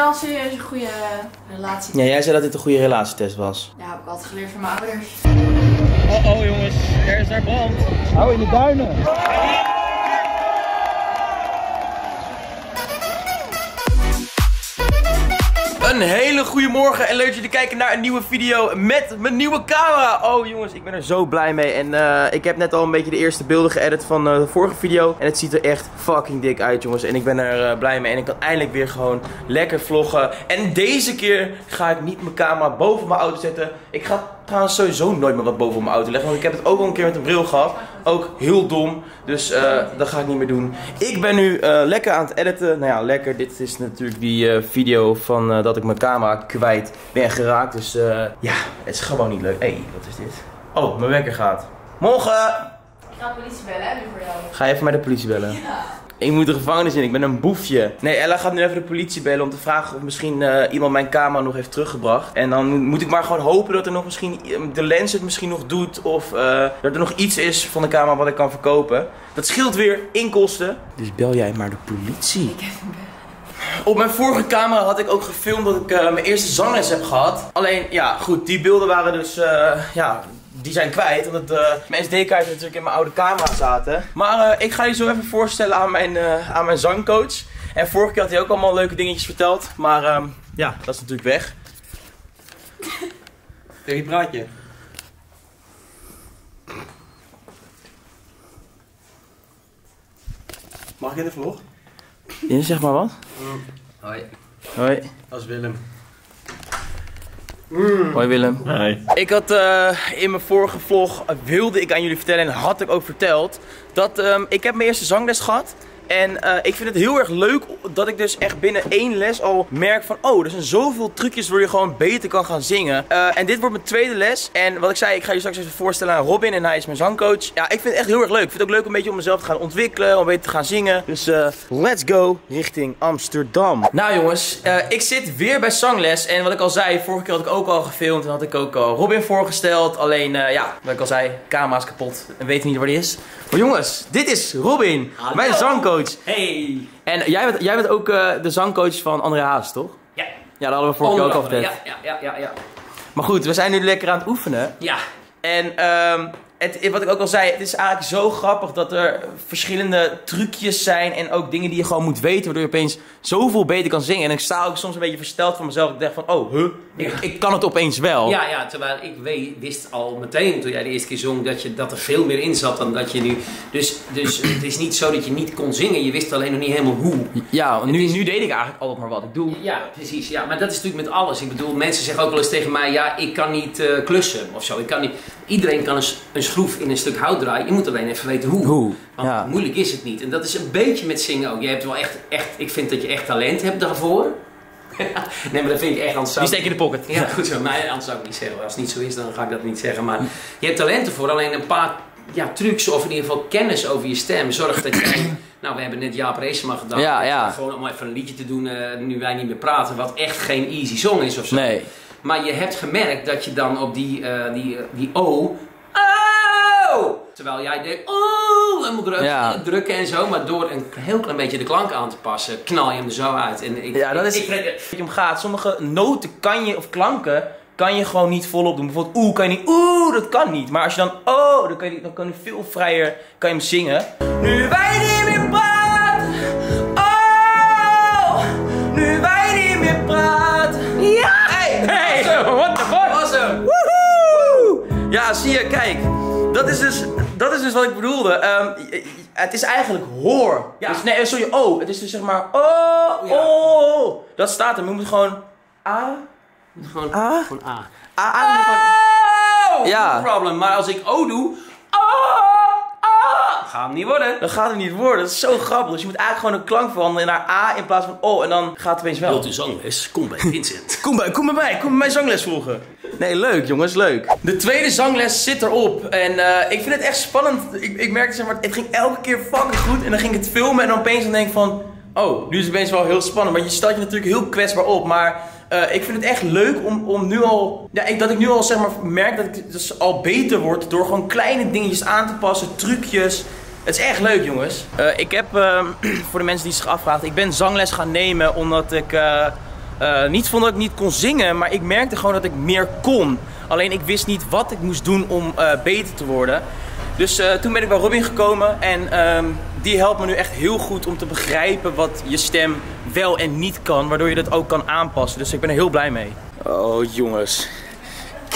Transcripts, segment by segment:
wel serieus een goede relatie. Ja, jij zei dat dit een goede relatietest was. Ja, heb ik altijd geleerd van mijn ouders. Oh, oh jongens, er is daar brand. Hou in de duinen. Een hele goede morgen en leuk dat jullie kijken naar een nieuwe video met mijn nieuwe camera. Oh jongens, ik ben er zo blij mee. En eh, ik heb net al een beetje de eerste beelden geëdit van eh, de vorige video. En het ziet er echt fucking dik uit jongens. En ik ben er eh, blij mee. En ik kan eindelijk weer gewoon lekker vloggen. En deze keer ga ik niet mijn camera boven mijn auto zetten. Ik ga trouwens sowieso nooit meer wat boven mijn auto leggen. Want ik heb het ook al een keer met een bril gehad. Ook heel dom. Dus eh, dat ga ik niet meer doen. Ik ben nu eh, lekker aan het editen. Nou ja, lekker. Dit is natuurlijk die eh, video van dat ik mijn camera kwijt ben geraakt. Dus ja, het is gewoon niet leuk. Hé, hey, wat is dit? Oh, mijn wekker gaat. Morgen! Ik ga de politie bellen, hè, nu voor jou. Ga je even met de politie bellen? Ik moet de gevangenis in, ik ben een boefje. Nee, Ella gaat nu even de politie bellen om te vragen of misschien eh, iemand mijn camera nog heeft teruggebracht. En dan moet ik maar gewoon hopen dat er nog misschien de lens het misschien nog doet. Of eh, dat er nog iets is van de camera wat ik kan verkopen. Dat scheelt weer inkosten. Dus bel jij maar de politie. Op mijn vorige camera had ik ook gefilmd dat ik eh, mijn eerste zangles heb gehad. Alleen, ja, goed, die beelden waren dus, eh, ja, die zijn kwijt. Omdat uh, mijn SD-kaarten natuurlijk in mijn oude camera zaten. Maar eh, ik ga je zo even voorstellen aan mijn, eh, aan mijn zangcoach. En vorige keer had hij ook allemaal leuke dingetjes verteld. Maar ehm, ja, dat is natuurlijk weg. Tegen praat je? Mag ik in de vlog? Ja, zeg maar wat. Hoi, Hoi. dat is Willem. Hoi Willem. Hoi. Ik had eh, in mijn vorige vlog, eh, wilde ik aan jullie vertellen en had ik ook verteld, dat ehm, ik heb mijn eerste zangles gehad. En eh, ik vind het heel erg leuk dat ik dus echt binnen één les al merk van, oh, er zijn zoveel trucjes waar je gewoon beter kan gaan zingen. Eh, en dit wordt mijn tweede les. En wat ik zei, ik ga je straks even voorstellen aan Robin en hij is mijn zangcoach. Ja, ik vind het echt heel erg leuk. Ik vind het ook leuk om een beetje om mezelf te gaan ontwikkelen, om beter te gaan zingen. Dus eh, let's go richting Amsterdam. Nou jongens, eh, ik zit weer bij zangles. En wat ik al zei, vorige keer had ik ook al gefilmd en had ik ook al Robin voorgesteld. Alleen, eh, ja, wat ik al zei, camera is kapot en weet niet waar die is. Maar jongens, dit is Robin, mijn zangcoach. Hey! En jij bent, jij bent ook eh, de zangcoach van André Haas, toch? Ja. Ja, dat hadden we vorige keer ook al verteld. Ja, ja, ja, ja. Maar goed, we zijn nu lekker aan het oefenen. Ja. En ehm, het, wat ik ook al zei, het is eigenlijk zo grappig dat er verschillende trucjes zijn. En ook dingen die je gewoon moet weten, waardoor je opeens zoveel beter kan zingen. En ik sta ook soms een beetje versteld van mezelf. Ik denk van, oh, huh? Ik, ik kan het opeens wel. Ja, ja, terwijl ik weet, wist al meteen toen jij de eerste keer zong dat, je, dat er veel meer in zat dan dat je nu. Dus, dus het is niet zo dat je niet kon zingen, je wist alleen nog niet helemaal hoe. Ja, nu, is- nu deed ik eigenlijk altijd maar wat ik doe. Ja, precies. Ja, maar dat is natuurlijk met alles. Ik bedoel, mensen zeggen ook wel eens tegen mij: ja, ik kan niet eh, klussen of zo. Ik kan niet. Iedereen kan een, een schroef in een stuk hout draaien. Je moet alleen even weten hoe. Hoe, Want ja. moeilijk is het niet. En dat is een beetje met zingen ook. Je hebt wel echt, echt ik vind dat je echt talent hebt daarvoor. nee, maar dat vind ik echt anders. Die steek in de pocket. Ja, goed zo. Maar anders zou ik niet zeggen. Als het niet zo is, dan ga ik dat niet zeggen. Maar je hebt talent ervoor. Alleen een paar ja, trucs of in ieder geval kennis over je stem. Zorg dat je... Nou, we hebben net Jaap Reesema gedaan. Ja, ja. Gewoon om even een liedje te doen eh, nu wij niet meer praten. Wat echt geen easy song is of zo. Nee. Maar je hebt gemerkt dat je dan op die, eh, die, eh, die O... Oh! Terwijl jij denkt, oh, en moet druk, Ja. drukken en zo. Maar door een heel klein beetje de klank aan te passen, knal je hem er zo uit. En ik, Ja, dat ik- is ik- je om gaat. Sommige noten kan je, of klanken, kan je gewoon niet volop doen. Bijvoorbeeld oeh kan je niet, oeh, dat kan niet. Maar als je dan oh, dan kan je, dan kan je veel vrijer kan je hem zingen. Nu wij niet meer is dus, dat is dus wat ik bedoelde. Ehm, het is eigenlijk hoor. Ja. Dus, nee, sorry, oh. Het is dus zeg maar oh, Ja. oh. Dat staat er. Je moet gewoon a, Gewoon, A? gewoon A. a, a. je gewoon- Oh! Ja. Problem. Maar als ik O doe, oh, oh, gaat hem niet worden. Dat gaat het niet worden. Dat is zo grappig. Dus je moet eigenlijk gewoon een klank veranderen naar a in plaats van o. En dan gaat het opeens wel. Wilt u zangles? Kom bij Vincent. Kom bij, kom bij mij, kom bij mijn zangles volgen. Nee, leuk jongens, leuk. De tweede zangles zit erop. En eh, ik vind het echt spannend. Ik, ik merkte zeg maar, het ging elke keer fucking goed. En dan ging ik het filmen en dan opeens dan denk ik van... Oh, nu is het opeens wel heel spannend. Want je stelt je natuurlijk heel kwetsbaar op. Maar eh, ik vind het echt leuk om, om nu al... Ja, ik, dat ik nu al zeg maar merk dat ik dus al beter word. Door gewoon kleine dingetjes aan te passen, trucjes. Het is echt leuk, jongens. Eh, ik heb, ehm, voor de mensen die zich afvragen, ik ben zangles gaan nemen omdat ik Eh, niet van dat ik niet kon zingen, maar ik merkte gewoon dat ik meer kon. Alleen ik wist niet wat ik moest doen om eh, beter te worden. Dus eh, toen ben ik bij Robin gekomen en ehm, die helpt me nu echt heel goed om te begrijpen wat je stem wel en niet kan, waardoor je dat ook kan aanpassen. Dus ik ben er heel blij mee. Oh jongens,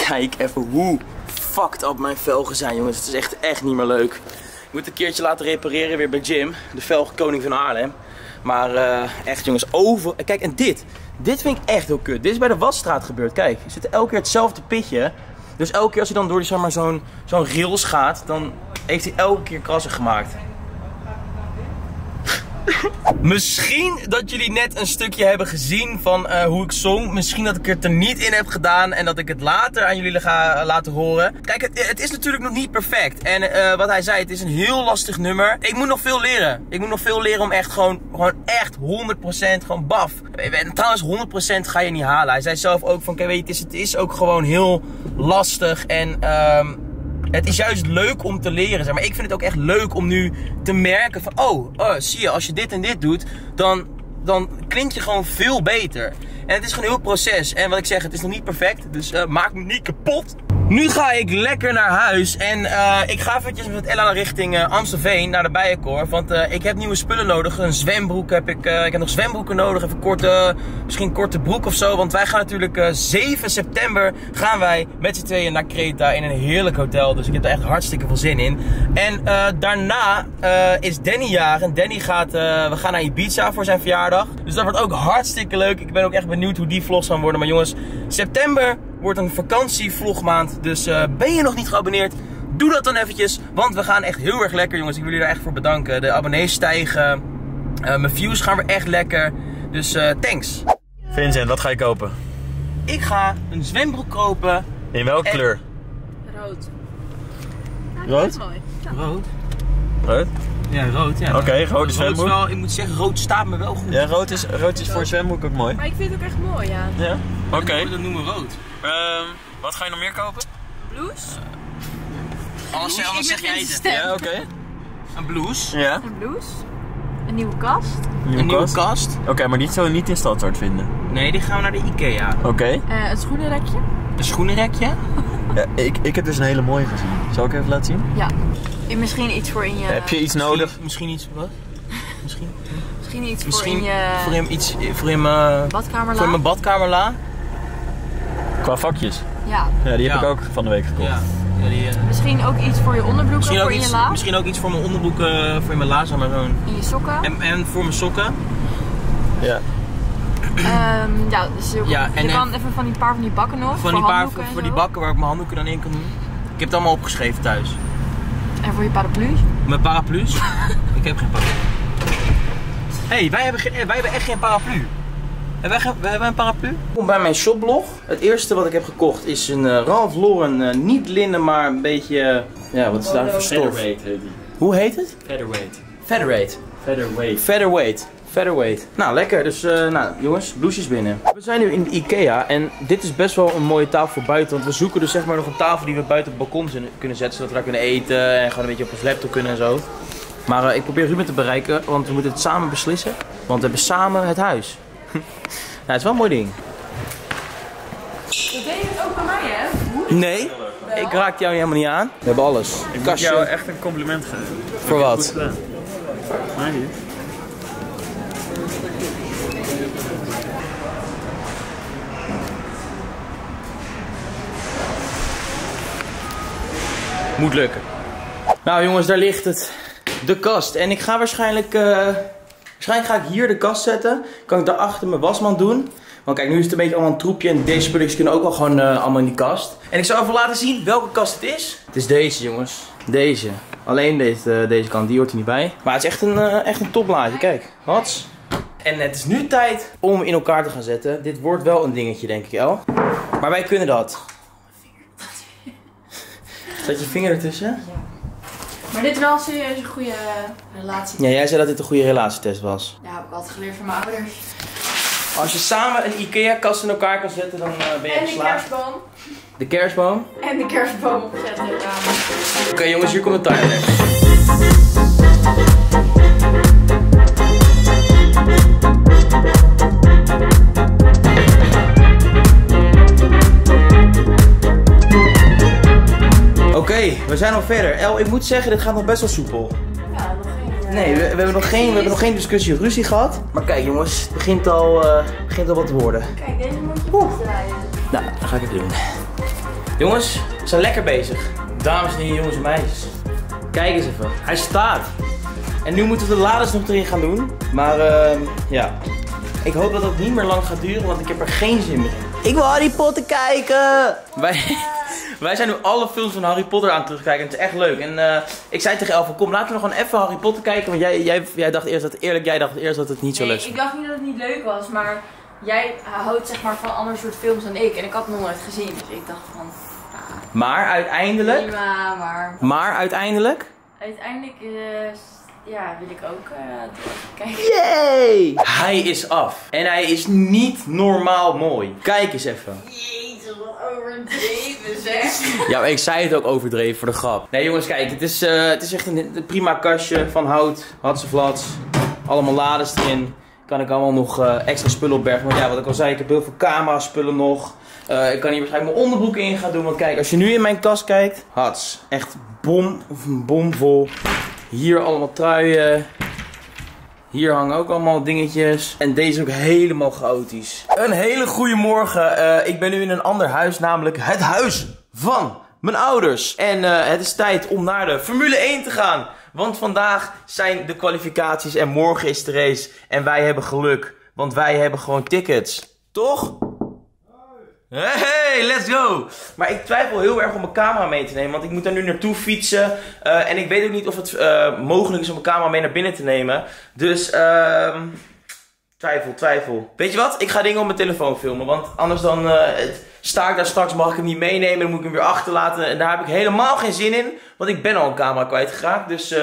kijk even hoe fucked up mijn velgen zijn jongens. Het is echt, echt niet meer leuk. Ik moet een keertje laten repareren weer bij Jim, de velgenkoning van Haarlem. Maar echt jongens, over... Kijk, en dit. Dit vind ik echt heel kut. Dit is bij de wasstraat gebeurd. Kijk, er zit elke keer hetzelfde pitje. Dus elke keer als hij dan door die, zeg maar, zo'n zo'n rails gaat, dan heeft hij elke keer krassen gemaakt. Misschien dat jullie net een stukje hebben gezien van eh, hoe ik zong. Misschien dat ik het er niet in heb gedaan en dat ik het later aan jullie ga laten horen. Kijk, het, het is natuurlijk nog niet perfect. En eh, wat hij zei, het is een heel lastig nummer. Ik moet nog veel leren. Ik moet nog veel leren om echt gewoon, gewoon echt 100% gewoon baf. En trouwens, 100% ga je niet halen. Hij zei zelf ook van, kijk, weet je, het is, het is ook gewoon heel lastig en... ehm het is juist leuk om te leren. Zeg maar ik vind het ook echt leuk om nu te merken van... Oh, oh zie je, als je dit en dit doet, dan, dan klinkt je gewoon veel beter. En het is gewoon een heel proces. En wat ik zeg, het is nog niet perfect. Dus uh, maak me niet kapot. Nu ga ik lekker naar huis. En uh, ik ga eventjes met Ella richting uh, Amstelveen, naar de Bijenkorf. Want ik heb nieuwe spullen nodig. Een zwembroek heb ik. ik heb nog zwembroeken nodig. Even korte, misschien korte broek of zo. Want wij gaan natuurlijk 7 september gaan wij met z'n tweeën naar Kreta in een heerlijk hotel. Dus ik heb er echt hartstikke veel zin in. En daarna is Danny jarig. En Danny gaat, we gaan naar Ibiza voor zijn verjaardag. Dus dat wordt ook hartstikke leuk. Ik ben ook echt benieuwd hoe die vlogs gaan worden. Maar jongens, september wordt een vakantievlogmaand. Dus uh, ben je nog niet geabonneerd? Doe dat dan eventjes. Want we gaan echt heel erg lekker, jongens. Ik wil jullie daar echt voor bedanken. De abonnees stijgen. Uh, mijn views gaan weer echt lekker. Dus uh, thanks. Vincent, wat ga je kopen? Ik ga een zwembroek kopen. In welke En- kleur? Rood. Rood? mooi. Rood? Rood? Ja, rood. Ja. Oké, rode rood is zwembroek. wel, ik moet zeggen, rood staat me wel goed. Ja, rood is, rood is voor zwembroek ook mooi. Maar ik vind het ook echt mooi, ja. Ja? Oké. Dat noemen we rood. Ehm, wat ga je nog meer kopen? Blouse. Anders, anders zeg jij het. Ja, oké. Een blouse. Ja. Een blouse. Een nieuwe kast. Nieuwe Een nieuwe kast. kast. Oké, maar die zo niet in Stadsoort vinden. Nee, die gaan we naar de Ikea. Oké. Eh een schoenenrekje. Een schoenenrekje. Ja, ik, ik heb dus een hele mooie gezien. Zal ik even laten zien? Ja. En misschien iets voor in je... Heb je iets nodig? Misschien, misschien iets, wat? Misschien, Misschien iets voor in je... voor hem iets, voor in mijn, badkamerla. voor in mijn badkamerla. Qua vakjes. Ja. Ja, die heb Ja. ik ook van de week gekocht. Ja. ja die, eh, Misschien ook iets voor je onderbroeken, misschien, voor ook je iets, la. misschien ook iets voor mijn onderbroeken, voor in mijn la, zeg maar zo'n. In je sokken. En, en voor mijn sokken. Ja. Ehm, ja, dus je, Ja, je en, eh, kan even van die paar van die bakken nog. Van die, paar, voor, die zo. bakken waar ik mijn handdoeken dan in kan doen. Ik heb het allemaal opgeschreven thuis. En voor je paraplu. Mijn paraplu's? ik heb geen paraplu. Hé, hey, wij, hebben geen- wij hebben echt geen paraplu. Hebben wij hebben een paraplu? Kom bij mijn shopblog. Het eerste wat ik heb gekocht is een eh, Ralph Lauren, eh, niet linnen, maar een beetje, ja wat is daar voor stof? heet die. Hoe heet het? Featherweight. Featherweight. Featherweight. Featherweight. Featherweight. Nou, lekker. Dus, eh, nou, jongens, blouses binnen. We zijn nu in de Ikea en dit is best wel een mooie tafel voor buiten. Want we zoeken dus zeg maar nog een tafel die we buiten op het balkon kunnen zetten. Zodat we daar kunnen eten en gewoon een beetje op ons laptop kunnen en zo. Maar eh, ik probeer Ruben te bereiken, want we moeten het samen beslissen. Want we hebben samen het huis. Nou, het is wel een mooi ding. Dat deed je het ook bij mij, hè? Nee, ik raak jou helemaal niet aan. We hebben alles. Ik moet Kastje. jou echt een compliment geven. Voor wat? Maar. Moet lukken. Nou jongens, daar ligt het. De kast. En ik ga waarschijnlijk... eh, waarschijnlijk ga ik hier de kast zetten. Kan ik daarachter mijn wasmand doen. Want kijk, nu is het een beetje allemaal een troepje. En deze spulletjes kunnen ook wel gewoon eh, allemaal in die kast. En ik zal even laten zien welke kast het is. Het is deze jongens. Deze. Alleen deze, eh, deze kant, die hoort er niet bij. Maar het is echt een, eh, echt een toplaadje. Kijk, wat? En het is nu tijd om in elkaar te gaan zetten. Dit wordt wel een dingetje, denk ik, El. Maar wij kunnen dat. Zet je vinger ertussen? Maar dit is wel serieus een goede relatie. Ja, jij zei dat dit een goede relatietest was. Ja, heb ik altijd geleerd van mijn ouders. Als je samen een IKEA-kast in elkaar kan zetten, dan eh, ben je En de geslaagd. kerstboom. De kerstboom. En de kerstboom opzetten in de kamer. Oké jongens, hier komt de timer. We zijn al verder. El, ik moet zeggen, dit gaat nog best wel soepel. Ja, nog geen. Nee, we, we hebben, nog geen, we hebben nog geen discussie of ruzie gehad. Maar kijk jongens, het begint al, eh, begint al wat te worden. Kijk, deze moet je vastdraaien. Nou, dat ga ik even doen. Jongens, we zijn lekker bezig. Dames en heren, jongens en meisjes. Kijk eens even. Hij staat. En nu moeten we de lades nog erin gaan doen. Maar ehm, ja, ik hoop dat dat niet meer lang gaat duren, want ik heb er geen zin meer in. Ik wil Harry Potter kijken! Wij, wij zijn nu alle films van Harry Potter aan het terugkijken. en Het is echt leuk. En eh, ik zei tegen Elva, kom laten we nog gewoon even Harry Potter kijken. Want jij, jij, jij dacht eerst dat, eerlijk, jij dacht eerst dat het niet zo leuk was. ik dacht niet dat het niet leuk was, maar jij houdt zeg maar van een ander soort films dan ik. En ik had het nog nooit gezien, dus ik dacht van, ah, Maar uiteindelijk, prima, maar maar uiteindelijk... uiteindelijk eh, ja, wil ik ook eh door kijken. Yay! Hij is af. En hij is niet normaal mooi. Kijk eens even. Jezus, wat overdreven zeg. Ja, maar ik zei het ook overdreven voor de grap. Nee jongens, kijk, het is, eh, het is echt een, een prima kastje van hout. Hatseflats. Allemaal lades erin. Kan ik allemaal nog eh, extra spullen opbergen. Want ja, wat ik al zei, ik heb heel veel camera spullen nog. Eh, ik kan hier waarschijnlijk mijn onderbroeken in gaan doen. Want kijk, als je nu in mijn kast kijkt. Hats. Echt bom, bomvol. Hier allemaal truien. Hier hangen ook allemaal dingetjes. En deze ook helemaal chaotisch. Een hele goede morgen. Eh, ik ben nu in een ander huis, namelijk het huis van mijn ouders. En eh, het is tijd om naar de Formule 1 te gaan. Want vandaag zijn de kwalificaties en morgen is de race. En wij hebben geluk, want wij hebben gewoon tickets. Toch? Hey, let's go! Maar ik twijfel heel erg om mijn camera mee te nemen, want ik moet daar nu naartoe fietsen. eh, en ik weet ook niet of het eh, mogelijk is om mijn camera mee naar binnen te nemen. Dus, ehm twijfel, twijfel. Weet je wat? Ik ga dingen op mijn telefoon filmen, want anders dan eh, sta ik daar straks, mag ik hem niet meenemen, dan moet ik hem weer achterlaten. En daar heb ik helemaal geen zin in, want ik ben al een camera kwijtgeraakt. Dus,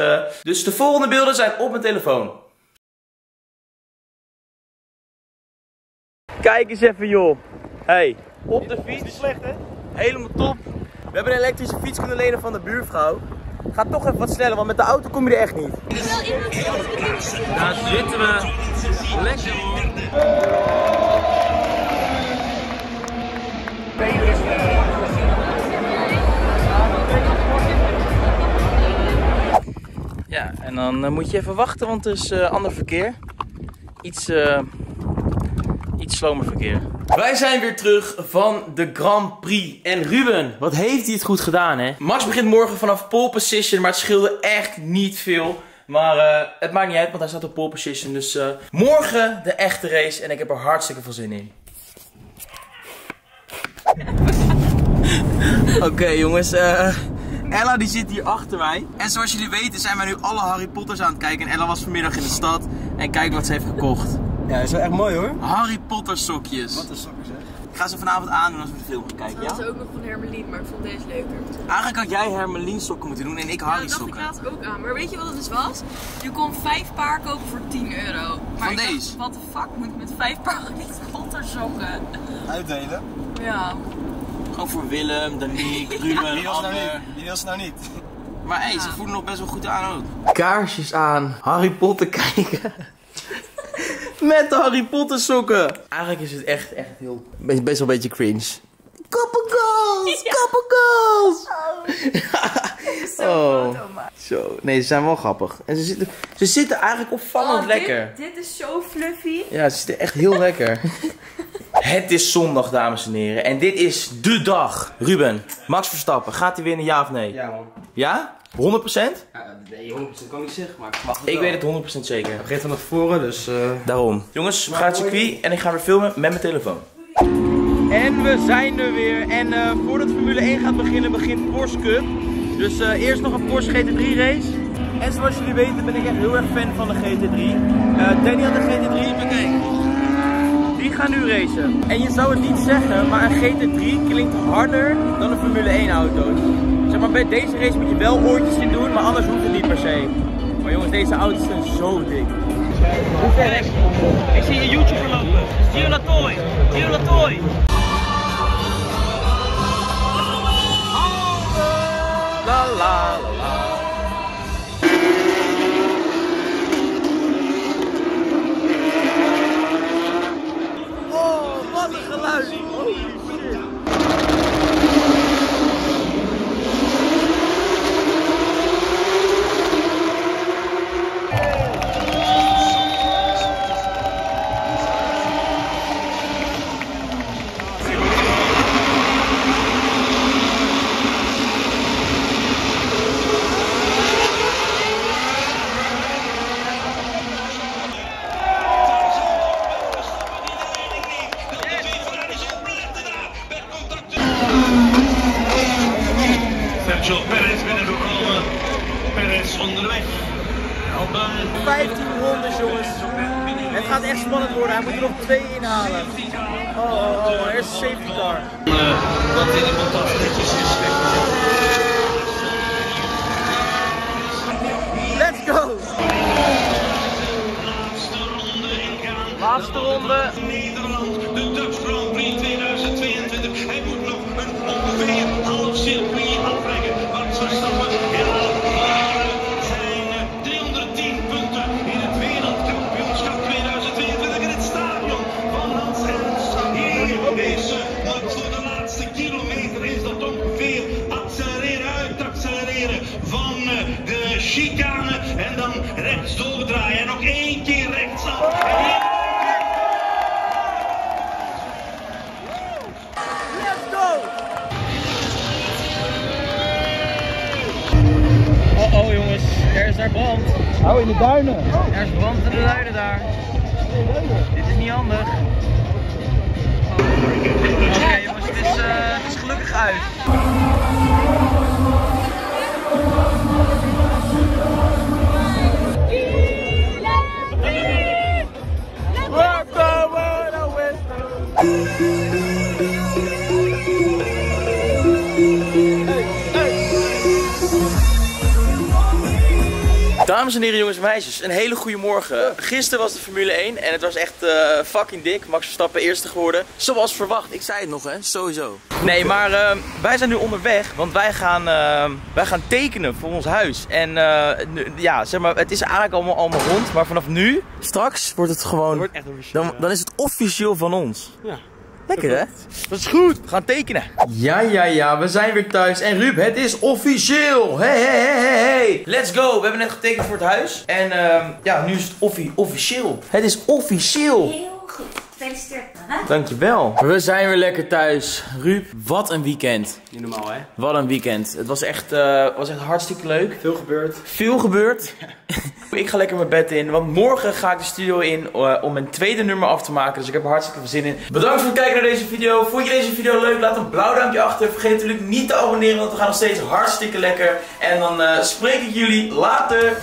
dus de volgende beelden zijn op mijn telefoon. Kijk eens even joh. Hey, op de fiets. slecht hè? Helemaal top. We hebben een elektrische fiets kunnen lenen van de buurvrouw. Ga toch even wat sneller, want met de auto kom je er echt niet. Daar zitten we. Lekker hoor. Ja, en dan eh, moet je even wachten, want er is eh, ander verkeer. Iets, eh, iets slomer verkeer. Wij zijn weer terug van de Grand Prix. En Ruben, wat heeft hij het goed gedaan, hè? Max begint morgen vanaf pole position, maar het scheelde echt niet veel. Maar eh, het maakt niet uit, want hij staat op pole position. Dus eh, morgen de echte race en ik heb er hartstikke veel zin in. Oké jongens, eh, Ella die zit hier achter mij. En zoals jullie weten zijn wij nu alle Harry Potters aan het kijken. En Ella was vanmiddag in de stad en kijk wat ze heeft gekocht. Ja, is wel echt mooi hoor. Harry Potter sokjes. Wat een sokken zeg. Ik ga ze vanavond aandoen als we de film gaan kijken, Dat ja? is ook nog van Hermelien, maar ik vond deze leuker. Eigenlijk had jij Hermelien sokken moeten doen en ik Ja, Harry dat dacht ik sokken. laatst ook aan. Maar weet je wat het dus was? Je kon vijf paar kopen voor 10 euro. Maar Van ik dacht, deze? wat de fuck moet ik met vijf paar Harry Potter sokken? Uitdelen. Ja. Gewoon voor Willem, Danique, Ruben, Wie ze nou Amber. niet? Wie wil ze nou niet? Maar hé, ze voelen nog best wel goed aan ook. Kaarsjes aan, Harry Potter kijken. Met de Harry Potter sokken. Eigenlijk is het echt, echt heel... Best, best wel een beetje cringe. Koppelkals! Koppelkals! Oh, zo. Nee, ze zijn wel grappig. En ze zitten, ze zitten eigenlijk opvallend Oh, lekker. Dit, dit is zo fluffy. Ja, ze zitten echt heel lekker. Het is zondag, dames en heren. En dit is de dag. Ruben, Max Verstappen, gaat hij winnen, ja of nee? Ja man. Ja? 100%? Ja, nee, 100% kan ik niet zeggen, maar ik mag het Ik wel. weet het 100% zeker. Het begint van naar voren, dus... eh, Daarom. Jongens, we gaan het circuit en ik ga weer filmen met mijn telefoon. En we zijn er weer. En eh, voordat Formule 1 gaat beginnen, begint Porsche Cup. Dus eh, eerst nog een Porsche GT3 race. En zoals jullie weten ben ik echt heel erg fan van de GT3. Eh, Danny had de GT3, maar kijk. Die gaan nu racen. En je zou het niet zeggen, maar een GT3 klinkt harder dan een Formule 1 auto. Maar, bij deze race moet je wel oortjes in doen, maar anders hoeft het niet per se. Maar jongens, deze auto's zijn zo dik. Hoe ver is Ik zie een YouTuber lopen. Gio Latoy. Gio Latoy. La la la spannend worden. Hij moet er nog twee inhalen. Oh, oh, oh. Er is safety car. Dat in iemand dat netjes is Let's go! Laatste ronde. Oh oh jongens, er is daar brand. Hou in de duinen. Er is brand in de luiden daar. Dit is niet handig. Oké jongens, het is, eh, het is gelukkig uit. Dames en heren, jongens en meisjes, een hele goede morgen. Gisteren was de Formule 1 en het was echt eh, fucking dik. Max Verstappen eerste geworden. Zoals verwacht. Ik zei het nog, hè? Sowieso. Nee, maar eh, wij zijn nu onderweg, want wij gaan, eh, wij gaan tekenen voor ons huis. En eh, nu- ja, zeg maar, het is eigenlijk allemaal, allemaal rond, maar vanaf nu, straks wordt het gewoon, dan, dan is het officieel van ons. Ja. Lekker hè? Dat is goed. We gaan tekenen. Ja, ja, ja. We zijn weer thuis. En Ruud, het is officieel. Hey, hey, hey, hey, hey. Let's go. We hebben net getekend voor het huis. En ehm, ja, nu is het offi officieel. Het is officieel. Heel goed. Gefeliciteerd. Hè? Dankjewel. We zijn weer lekker thuis. Ruud, wat een weekend. Niet normaal, hè? Wat een weekend. Het was echt, eh, was echt hartstikke leuk. Veel gebeurd. Veel gebeurd. ik ga lekker mijn bed in, want morgen ga ik de studio in eh, om mijn tweede nummer af te maken. Dus ik heb er hartstikke veel zin in. Bedankt voor het kijken naar deze video. Vond je deze video leuk? Laat een blauw duimpje achter. Vergeet natuurlijk niet te abonneren, want we gaan nog steeds hartstikke lekker. En dan eh, spreek ik jullie later.